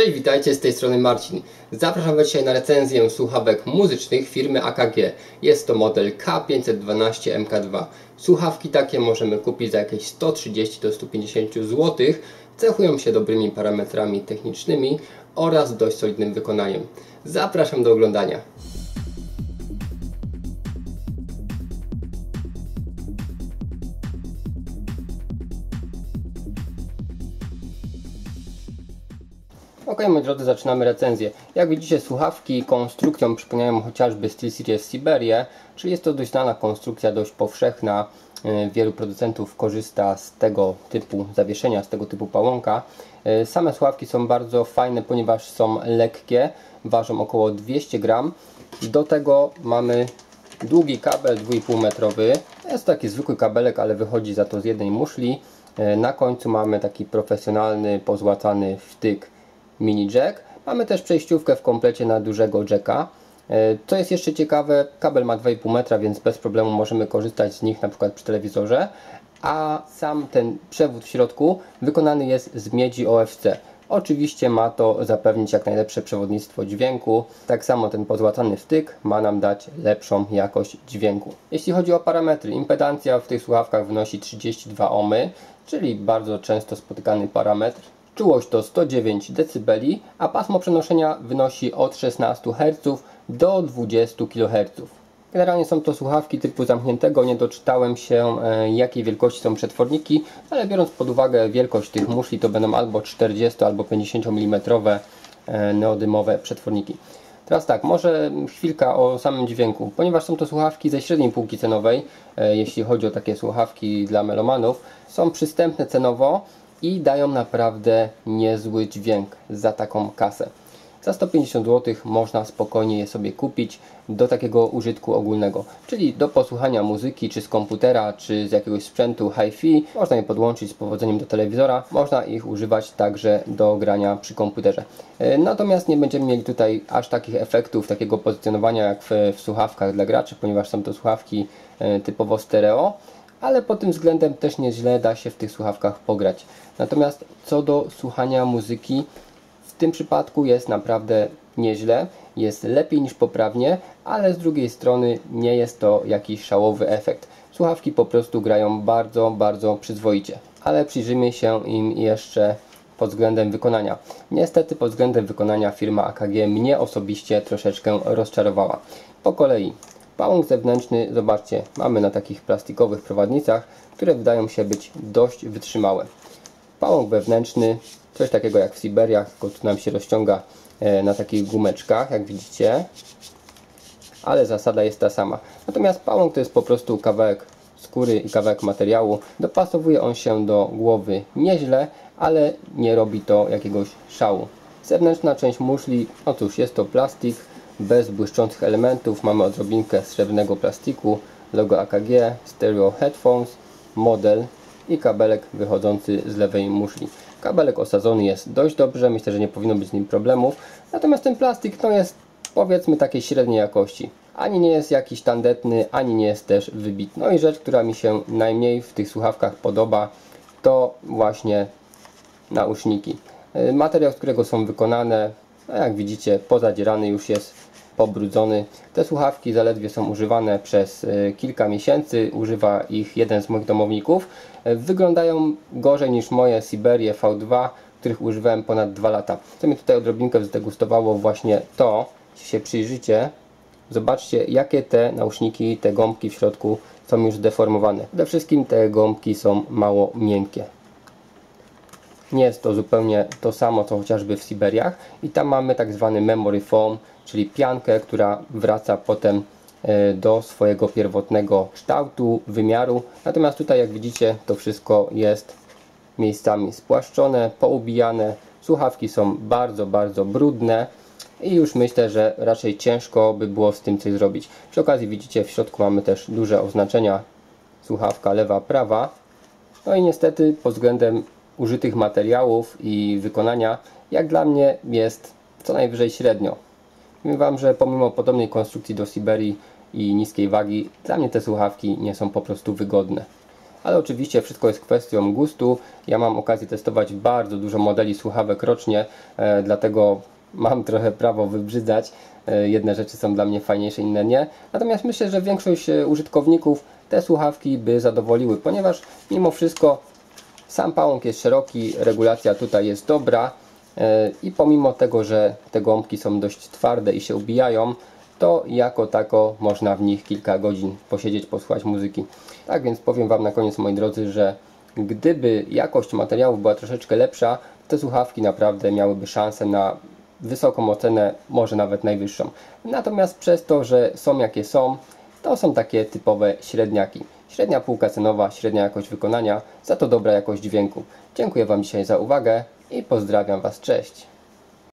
Cześć, witajcie, z tej strony Marcin. Zapraszam Was dzisiaj na recenzję słuchawek muzycznych firmy AKG. Jest to model K512 MK2. Słuchawki takie możemy kupić za jakieś 130 do 150 zł. Cechują się dobrymi parametrami technicznymi oraz dość solidnym wykonaniem. Zapraszam do oglądania. Ok, moi drodzy, zaczynamy recenzję. Jak widzicie, słuchawki konstrukcją przypominają chociażby SteelSeries Siberię, czyli jest to dość znana konstrukcja, dość powszechna. E, wielu producentów korzysta z tego typu zawieszenia, z tego typu pałąka. E, same słuchawki są bardzo fajne, ponieważ są lekkie, ważą około 200 gram. Do tego mamy długi kabel 2,5 metrowy. Jest taki zwykły kabelek, ale wychodzi za to z jednej muszli. E, na końcu mamy taki profesjonalny, pozłacany wtyk mini jack. Mamy też przejściówkę w komplecie na dużego jacka. E, co jest jeszcze ciekawe, kabel ma 2,5 metra, więc bez problemu możemy korzystać z nich na przykład przy telewizorze, a sam ten przewód w środku wykonany jest z miedzi OFC. Oczywiście ma to zapewnić jak najlepsze przewodnictwo dźwięku. Tak samo ten pozłacany wtyk ma nam dać lepszą jakość dźwięku. Jeśli chodzi o parametry, impedancja w tych słuchawkach wynosi 32 ohmy, czyli bardzo często spotykany parametr. Czułość to 109 dB, a pasmo przenoszenia wynosi od 16 Hz do 20 kHz. Generalnie są to słuchawki typu zamkniętego, nie doczytałem się e, jakiej wielkości są przetworniki, ale biorąc pod uwagę wielkość tych muszli to będą albo 40 albo 50 mm e, neodymowe przetworniki. Teraz tak, może chwilka o samym dźwięku. Ponieważ są to słuchawki ze średniej półki cenowej, e, jeśli chodzi o takie słuchawki dla melomanów, są przystępne cenowo, i dają naprawdę niezły dźwięk za taką kasę. Za 150 zł można spokojnie je sobie kupić do takiego użytku ogólnego, czyli do posłuchania muzyki, czy z komputera, czy z jakiegoś sprzętu hi-fi. Można je podłączyć z powodzeniem do telewizora, można ich używać także do grania przy komputerze. E, natomiast nie będziemy mieli tutaj aż takich efektów, takiego pozycjonowania jak w, w słuchawkach dla graczy, ponieważ są to słuchawki e, typowo stereo ale pod tym względem też nieźle da się w tych słuchawkach pograć. Natomiast co do słuchania muzyki, w tym przypadku jest naprawdę nieźle, jest lepiej niż poprawnie, ale z drugiej strony nie jest to jakiś szałowy efekt. Słuchawki po prostu grają bardzo, bardzo przyzwoicie, ale przyjrzyjmy się im jeszcze pod względem wykonania. Niestety pod względem wykonania firma AKG mnie osobiście troszeczkę rozczarowała. Po kolei Pałąk zewnętrzny, zobaczcie, mamy na takich plastikowych prowadnicach, które wydają się być dość wytrzymałe. Pałąk wewnętrzny, coś takiego jak w Siberiach, tylko tu nam się rozciąga e, na takich gumeczkach, jak widzicie. Ale zasada jest ta sama. Natomiast pałąk to jest po prostu kawałek skóry i kawałek materiału. Dopasowuje on się do głowy nieźle, ale nie robi to jakiegoś szału. Zewnętrzna część muszli, otóż jest to plastik, bez błyszczących elementów. Mamy odrobinkę srebrnego plastiku, logo AKG, stereo headphones, model i kabelek wychodzący z lewej muszli. Kabelek osadzony jest dość dobrze, myślę, że nie powinno być z nim problemów. Natomiast ten plastik no jest powiedzmy takiej średniej jakości. Ani nie jest jakiś tandetny, ani nie jest też wybitny. No i rzecz, która mi się najmniej w tych słuchawkach podoba, to właśnie nauszniki. Y, materiał, z którego są wykonane, no jak widzicie, pozadzierany już jest pobrudzony. Te słuchawki zaledwie są używane przez e, kilka miesięcy, używa ich jeden z moich domowników. E, wyglądają gorzej niż moje Siberie V2, których używałem ponad 2 lata. Co mnie tutaj odrobinkę zdegustowało właśnie to, jeśli się przyjrzycie, zobaczcie jakie te nauszniki, te gąbki w środku są już deformowane. Przede wszystkim te gąbki są mało miękkie. Nie jest to zupełnie to samo co chociażby w Siberiach i tam mamy tak zwany memory foam, czyli piankę, która wraca potem e, do swojego pierwotnego kształtu, wymiaru. Natomiast tutaj jak widzicie to wszystko jest miejscami spłaszczone, poubijane. Słuchawki są bardzo, bardzo brudne i już myślę, że raczej ciężko by było z tym coś zrobić. Przy okazji widzicie w środku mamy też duże oznaczenia słuchawka lewa, prawa. No i niestety pod względem użytych materiałów i wykonania jak dla mnie jest co najwyżej średnio. Powiem Wam, że pomimo podobnej konstrukcji do Siberii i niskiej wagi, dla mnie te słuchawki nie są po prostu wygodne. ale oczywiście wszystko jest kwestią gustu. Ja mam okazję testować bardzo dużo modeli słuchawek rocznie, e, dlatego mam trochę prawo wybrzydzać. E, Jedne rzeczy są dla mnie fajniejsze, inne nie. Natomiast myślę, że większość e, użytkowników te słuchawki by zadowoliły, ponieważ mimo wszystko sam pałąk jest szeroki, regulacja tutaj jest dobra i pomimo tego, że te gąbki są dość twarde i się ubijają, to jako tako można w nich kilka godzin posiedzieć, posłuchać muzyki. Tak więc powiem Wam na koniec, moi drodzy, że gdyby jakość materiałów była troszeczkę lepsza, te słuchawki naprawdę miałyby szansę na wysoką ocenę, może nawet najwyższą. Natomiast przez to, że są jakie są, to są takie typowe średniaki. Średnia półka cenowa, średnia jakość wykonania, za to dobra jakość dźwięku. Dziękuję Wam dzisiaj za uwagę i pozdrawiam Was, cześć!